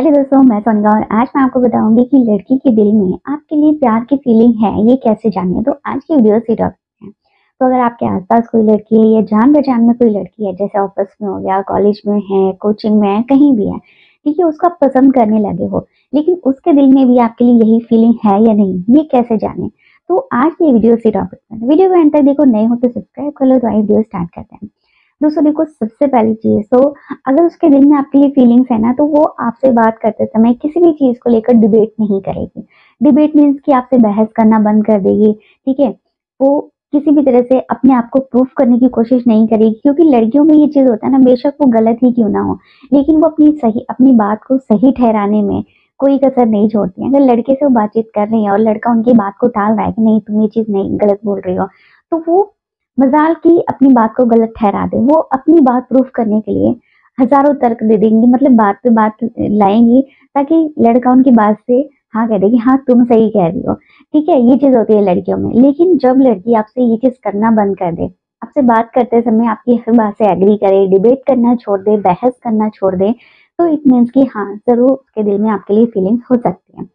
Hello दोस्तों, मैं सोनिका और आज मैं आपको बताऊँगी कि लड़की के दिल में आपके लिए प्यार की फीलिंग है, ये कैसे जानिए तो आज की वीडियो से टॉपिक है। तो अगर आपके आसपास कोई लड़की है, या जान पहचान में कोई लड़की है, जैसे ऑफ़िस में हो गया कॉलेज में है कोचिंग में है, कहीं भी है, ठीक है, उसको आप पसंद करने लगे हो, लेकिन उसके दिल में भी आपके लिए यही फीलिंग है या नहीं, ये कैसे जाने? तो आज की वीडियो से टॉपिक वीडियो को एंड तक देखो, नए हो तो सब्सक्राइब कर लो तो आई वीडियो स्टार्ट करते हैं। दोस्तों देखो सबसे पहली चीज़। तो अगर उसके दिल में आपके लिए फीलिंग्स है ना तो वो आपसे बात करते समय किसी भी चीज़ को लेकर डिबेट नहीं करेगी। डिबेट मीन्स कि आपसे बहस करना बंद कर देगी, ठीक है? वो किसी भी तरह से अपने आप को प्रूफ करने की कोशिश नहीं करेगी, क्योंकि लड़कियों में ये चीज़ होता है ना, बेशक वो गलत ही क्यों ना हो, लेकिन वो अपनी सही, अपनी बात को सही ठहराने में कोई कसर नहीं छोड़ती। है अगर लड़के से वो बातचीत कर रही है और लड़का उनकी बात को टाल रहा है कि नहीं, तुम ये चीज़ नहीं, गलत बोल रही हो तो वो मजाल की अपनी बात को गलत ठहरा दे। वो अपनी बात प्रूफ करने के लिए हज़ारों तर्क दे देंगी मतलब बात पे बात लाएँगी, ताकि लड़का उनकी बात से हाँ कह दे कि हाँ तुम सही कह रही हो। ठीक है, ये चीज़ होती है लड़कियों में। लेकिन जब लड़की आपसे ये चीज़ करना बंद कर दे, आपसे बात करते समय आपकी हर बात से एग्री करे डिबेट करना छोड़ दे, बहस करना छोड़ दे तो इट मीन्स की हाँ ज़रूर उसके दिल में आपके लिए फीलिंग्स हो सकती है।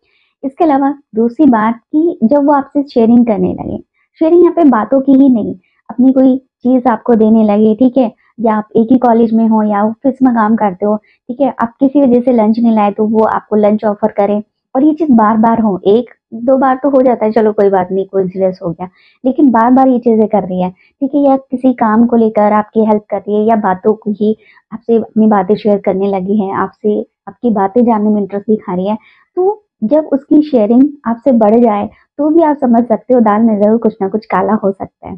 इसके अलावा दूसरी बात की जब वो आपसे शेयरिंग करने लगे शेयरिंग यहाँ पे बातों की ही नहीं अपनी कोई चीज़ आपको देने लगे, ठीक है? या आप एक ही कॉलेज में हो या ऑफ़िस में काम करते हो, ठीक है? आप किसी वजह से लंच नहीं लाए तो वो आपको लंच ऑफ़र करें। और ये चीज़ बार बार हो, एक, दो बार तो हो जाता है, चलो कोई बात नहीं कोई हो गया। लेकिन बार बार ये चीज़ें कर रही है, ठीक है? या किसी काम को लेकर आपकी हेल्प कर रही है, या बातों को ही आपसे अपनी बातें शेयर करने लगी है, आपसे आपकी बातें जानने में इंटरेस्ट दिखा रही है तो जब उसकी शेयरिंग आपसे बढ़ जाए तो भी आप समझ सकते हो, दाल में ज़रूर कुछ ना कुछ काला हो सकता है।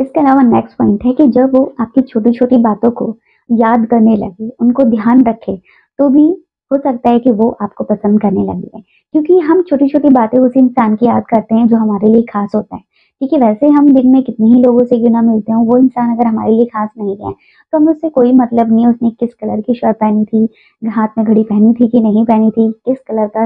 इसके अलावा नेक्स्ट पॉइंट है कि जब वो आपकी छोटी छोटी बातों को याद करने लगे उनको ध्यान रखे तो भी हो सकता है कि वो आपको पसंद करने लगे। क्योंकि हम छोटी छोटी बातें उस इंसान की याद करते हैं जो हमारे लिए खास होता है। ठीक है वैसे हम दिन में कितने ही लोगों से क्यों ना मिलते हैं वो इंसान अगर हमारे लिए खास नहीं है तो हमें उससे कोई मतलब नहीं है उसने किस कलर की शर्ट पहनी थी हाथ में घड़ी पहनी थी कि नहीं पहनी थी किस कलर का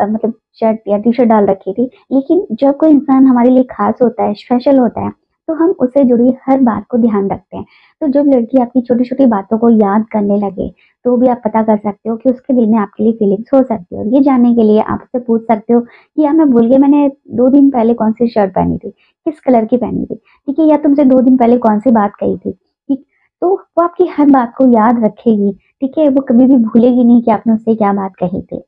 आ, मतलब शर्ट या टी शर्ट डाल रखी थी। लेकिन जब कोई इंसान हमारे लिए खास होता है स्पेशल होता है तो हम उससे जुड़ी हर बात को ध्यान रखते हैं। तो जब लड़की आपकी छोटी छोटी बातों को याद करने लगे तो भी आप पता कर सकते हो कि उसके दिल में आपके लिए फीलिंग्स हो सकती है। और ये जानने के लिए आप उससे पूछ सकते हो कि यार मैं भूल गई मैंने दो दिन पहले कौन सी शर्ट पहनी थी? किस कलर की पहनी थी? ठीक है, या तुमसे दो दिन पहले कौन सी बात कही थी? ठीक तो वो आपकी हर बात को याद रखेगी। ठीक है, वो कभी भी भूलेगी नहीं कि आपने उससे क्या बात कही थी।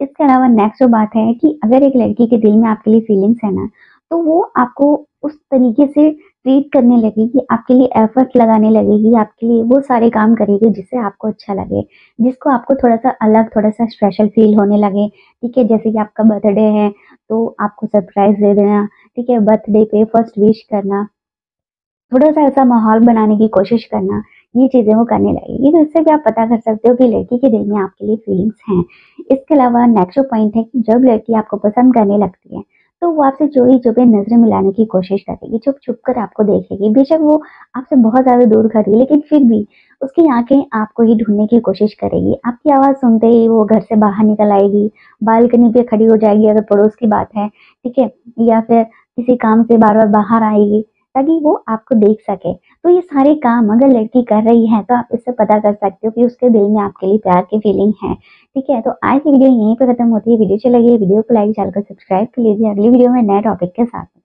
इसके अलावा नेक्स्ट जो बात है कि अगर एक लड़की के दिल में आपके लिए फीलिंग्स है ना तो वो आपको उस तरीके से ट्रीट करने लगेगी आपके लिए एफर्ट लगाने लगेगी आपके लिए वो सारे काम करेगी जिससे आपको अच्छा लगे, जिसको आपको थोड़ा सा अलग थोड़ा सा स्पेशल फील होने लगे। ठीक है, जैसे कि आपका बर्थडे है तो आपको सरप्राइज़ दे देना। ठीक है बर्थडे पे फ़र्स्ट विश करना। थोड़ा सा ऐसा माहौल बनाने की कोशिश करना, ये चीज़ें वो करने लगेगी तो इससे भी आप पता कर सकते हो कि लड़की के दिल में आपके लिए फीलिंग्स हैं। इसके अलावा नेक्स्ट पॉइंट है कि जब लड़की आपको पसंद करने लगती है तो वो आपसे चोरी चुपे नज़रें मिलाने की कोशिश करेगी चुप छुप कर आपको देखेगी। बेशक वो आपसे बहुत ज़्यादा दूर खड़ी लेकिन फिर भी उसकी आँखें आपको ही ढूँढने की कोशिश करेगी। आपकी आवाज़ सुनते ही वो घर से बाहर निकल आएगी, बालकनी पे खड़ी हो जाएगी अगर पड़ोस की बात है, ठीक है? या फिर किसी काम से बार बार बाहर आएगी। ताकि वो आपको देख सके। तो ये सारे काम अगर लड़की कर रही है तो आप इससे पता कर सकते हो कि उसके दिल में आपके लिए प्यार की फीलिंग है। ठीक है? तो आज की वीडियो यहीं पर खत्म होती है। वीडियो चलेगी वीडियो को लाइक चैनल को सब्सक्राइब कर लीजिए। अगली वीडियो में नए टॉपिक के साथ।